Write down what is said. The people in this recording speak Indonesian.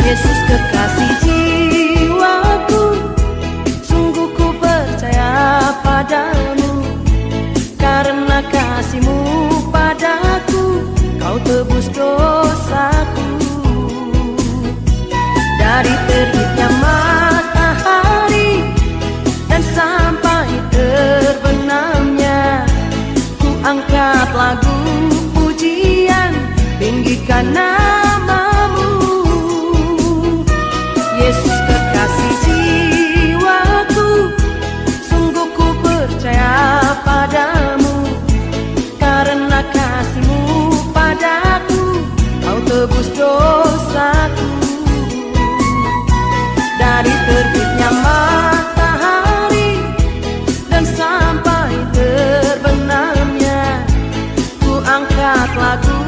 Yesus kekasih jiwaku. Sungguh ku percaya padamu. Karena kasihmu padaku Kau tebus dosaku. Dari terbitnya terlihat lagu